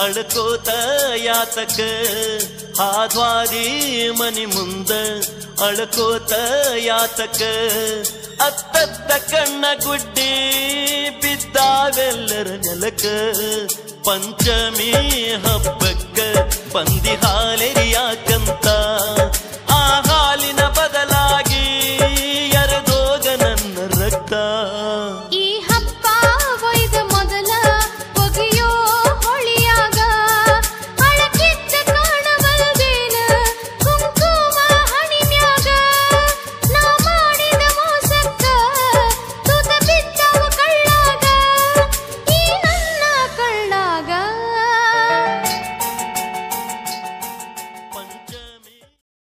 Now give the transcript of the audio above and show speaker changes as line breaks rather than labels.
ಅಳ್ಕೋತ ಯಾತಕ? ಹಾದ್ವಾರಿ ಮನಿ ಮುಂದ ಅಳ್ಕೋತ ಯಾತಕ? ಅತ್ತತ್ತ ಕಣ್ಣ ಗುಡ್ಡಿ ಬಿದ್ದಾವೆಲ್ಲರ ನೆಲಕ. ಪಂಚಮಿ ಹಬ್ಬಕ್ಕ ಬಂದಿ ಹಾಲೆರಿಯಾಕಂತ.